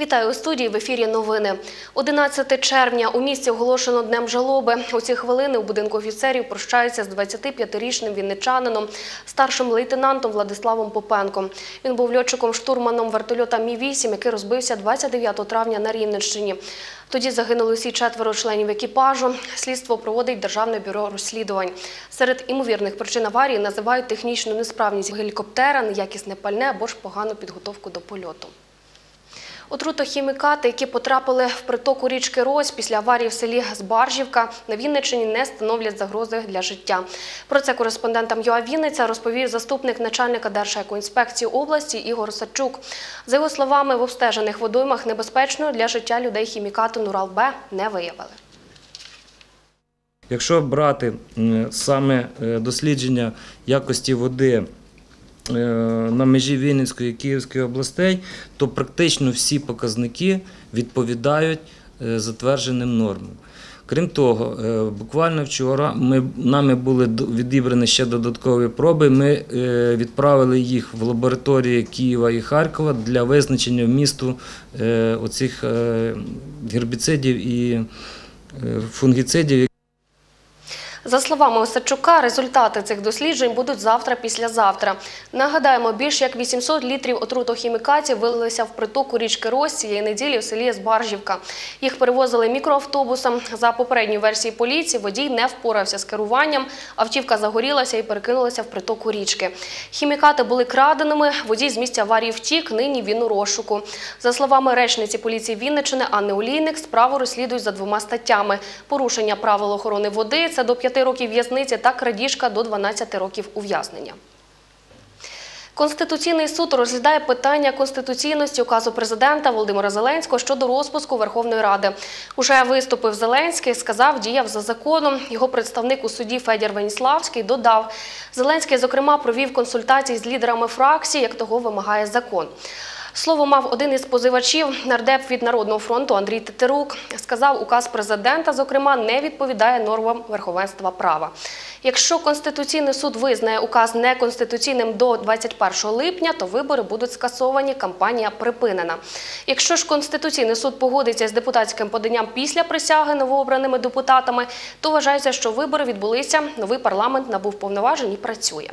Вітаю у студії в ефірі новини. 11 червня у місті оголошено днем жалоби. У ці хвилини у будинку офіцерів прощаються з 25-річним вінничанином, старшим лейтенантом Владиславом Попенком. Він був льотчиком-штурманом вертольота Мі-8, який розбився 29 травня на Рівненщині. Тоді загинули усі четверо членів екіпажу. Слідство проводить Державне бюро розслідувань. Серед імовірних причин аварії називають технічну несправність гелікоптера, неякісне пальне або ж погану підготовку до польоту. Отрутохімікати, які потрапили в притоку річки Рось після аварії в селі Збаржівка, на Вінниччині не становлять загрози для життя. Про це кореспондентам ЮА Вінниця розповів заступник начальника Держекоінспекції області Ігор Сачук. За його словами, в обстежених водоймах небезпечною для життя людей хімікату Нурал-Б не виявили. Якщо брати саме е, дослідження якості води на межі Вінницької і Київської областей, то практично всі показники відповідають е, затвердженим нормам. Крім того, е, буквально вчора ми, нами були відібрані ще додаткові проби. Ми е, відправили їх в лабораторії Києва і Харкова для визначення вмісту е, оцих е, гербіцидів і е, фунгіцидів, За словами Осадчука, результати цих досліджень будуть завтра-післязавтра. Нагадаємо, більш як 800 літрів отрутохімікатів вилилися в притоку річки Рось цієї неділі в селі Збаржівка. Їх перевозили мікроавтобусом. За попередньою версією поліції, водій не впорався з керуванням, автівка загорілася і перекинулася в притоку річки. Хімікати були краденими, водій з місця аварії втік, нині він у розшуку. За словами речниці поліції Вінничини Анни Олійник, справу розслідують за двома статтями: порушення правил охорони води це до 5 років в'язниці та крадіжка до 12 років ув'язнення. Конституційний суд розглядає питання конституційності указу президента Володимира Зеленського щодо розпуску Верховної Ради. Уже виступив Зеленський, сказав, діяв за законом. Його представник у суді Федір Веніславський додав, Зеленський, зокрема, провів консультації з лідерами фракцій, як того вимагає закон. Слово мав один із позивачів, нардеп від Народного фронту Андрій Тетерук. Сказав, указ президента, зокрема, не відповідає нормам верховенства права. Якщо Конституційний суд визнає указ неконституційним до 21 липня, то вибори будуть скасовані, кампанія припинена. Якщо ж Конституційний суд погодиться з депутатським поданням після присяги новообраними депутатами, то вважається, що вибори відбулися, новий парламент набув повноважень і працює.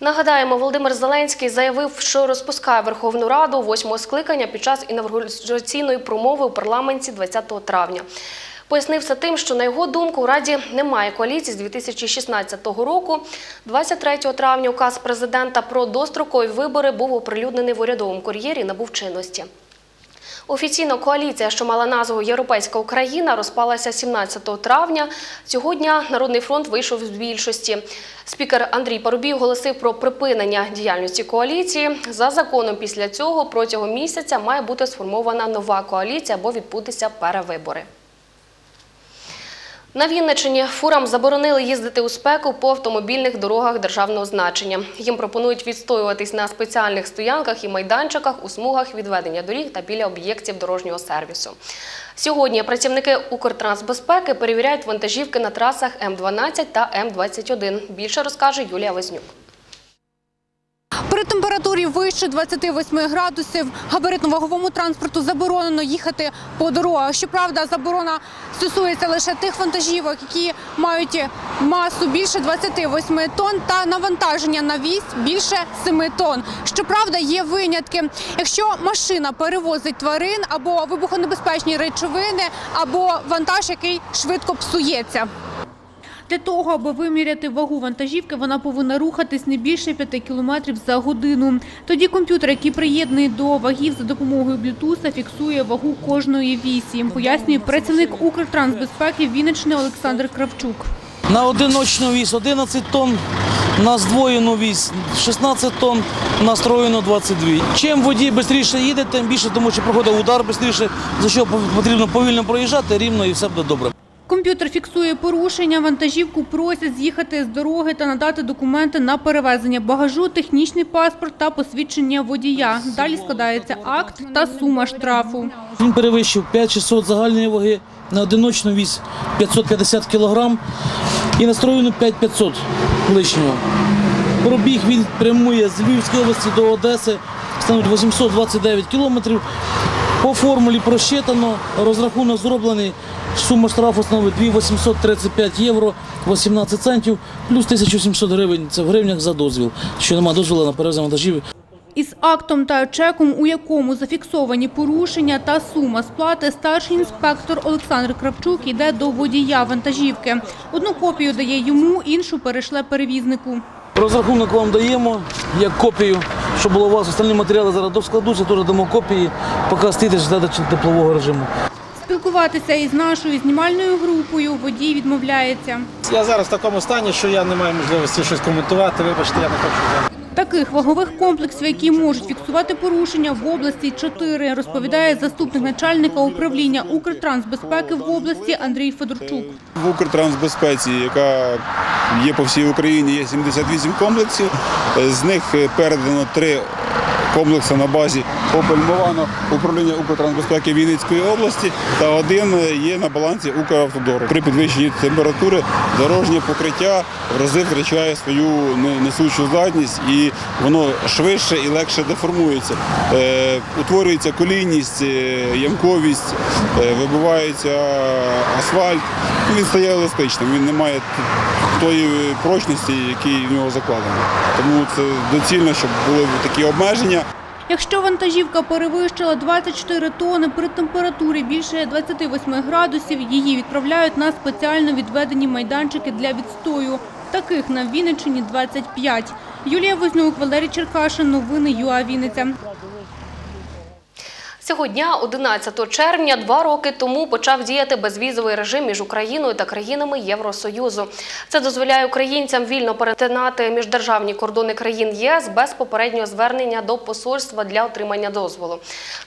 Нагадаємо, Володимир Зеленський заявив, що розпускає Верховну Раду восьмого скликання під час інавгураційної промови у парламенті 20 травня. Пояснив це тим, що на його думку у Раді немає коаліції з 2016 року. 23 травня указ президента про дострокові вибори був оприлюднений в урядовому кур'єрі і набув чинності. Офіційно коаліція, що мала назву Європейська Україна, розпалася 17 травня. Цього дня Народний фронт вийшов з більшості. Спікер Андрій Парубій оголосив про припинення діяльності коаліції. За законом після цього протягом місяця має бути сформована нова коаліція або відбутися перевибори. На Вінниччині фурам заборонили їздити у спеку по автомобільних дорогах державного значення. Їм пропонують відстоюватись на спеціальних стоянках і майданчиках у смугах відведення доріг та біля об'єктів дорожнього сервісу. Сьогодні працівники Укртрансбезпеки перевіряють вантажівки на трасах М12 та М21. Більше розкаже Юлія Вознюк. Температурі вище 28 градусів габаритно-ваговому транспорту заборонено їхати по дорогах. Щоправда, заборона стосується лише тих вантажівок, які мають масу більше 28 тонн та навантаження на вісь більше 7 тонн. Щоправда, є винятки. Якщо машина перевозить тварин або вибухонебезпечні речовини, або вантаж, який швидко псується. Для того, аби виміряти вагу вантажівки, вона повинна рухатись не більше 5 км за годину. Тоді комп'ютер, який приєднаний до вагів за допомогою блютуса, фіксує вагу кожної вісі, пояснює працівник Укртрансбезпеки Вінниччини Олександр Кравчук. На одиночну вісь 11 тонн, на здвоєну вісь 16 тонн, на строєну 22. Чим водій швидше їде, тим більше, тому що проходить удар швидше, за що потрібно повільно проїжджати, рівно і все буде добре. Комп'ютер фіксує порушення, вантажівку просять з'їхати з дороги та надати документи на перевезення багажу, технічний паспорт та посвідчення водія. Далі складається акт та сума штрафу. Він перевищив 5600 загальної ваги, на одиночну вісь 550 кг і на строєну 5500 лишнього. Пробіг він прямує з Львівської області до Одеси, становить 829 кілометрів. По формулі просчитано, розрахунок зроблений. Сума штрафу становить 2835 євро 18 центів, плюс 1700 гривень. Це в гривнях за дозвіл. Що немає дозволу на перевезення вантажів. Із актом та чеком, у якому зафіксовані порушення та сума сплати, старший інспектор Олександр Кравчук йде до водія вантажівки. Одну копію дає йому, іншу перешле перевізнику. Розрахунок вам даємо як копію, щоб було у вас остальні матеріали зараз доскладуться, теж дамо копії, поки стійте ждати теплового режиму. Спілкуватися із нашою знімальною групою водій відмовляється. Я зараз в такому стані, що я не маю можливості щось коментувати. Вибачте, я не хочу. Таких вагових комплексів, які можуть фіксувати порушення в області, чотири, розповідає заступник начальника управління Укртрансбезпеки в області Андрій Федорчук. В Укртрансбезпеці, яка є по всій Україні, є 78 комплексів. З них передано три комплекси на базі Movano управління Укртрансбезпеки Вінницької області та один є на балансі Укравтодору. При підвищенні температури дорожнє покриття в рази втрачає свою несучу здатність і воно швидше і легше деформується. Е, утворюється колійність, е, ямковість, е, вибивається асфальт. Він стає еластичним, він не має тої прочності, який в нього закладено. Тому це доцільно, щоб були такі обмеження. Якщо вантажівка перевищила 24 тони при температурі більше 28 градусів, її відправляють на спеціально відведені майданчики для відстою. Таких на Вінниччині 25. Юлія Вознюк, Валерій Черкашин. Новини ЮА Вінниця. Цього дня, 11 червня, два роки тому почав діяти безвізовий режим між Україною та країнами Євросоюзу. Це дозволяє українцям вільно перетинати міждержавні кордони країн ЄС без попереднього звернення до посольства для отримання дозволу.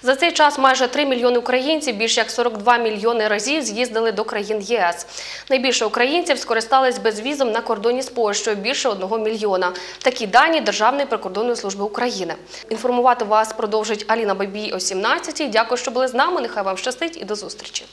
За цей час майже 3 мільйони українців, більш як 42 мільйони разів з'їздили до країн ЄС. Найбільше українців скористались безвізом на кордоні з Польщею більше 1 мільйона. Такі дані Державної прикордонної служби України. Інформувати вас продовжить Аліна Бабій о 17 Дякую, що були з нами. Нехай вам щастить і до зустрічі.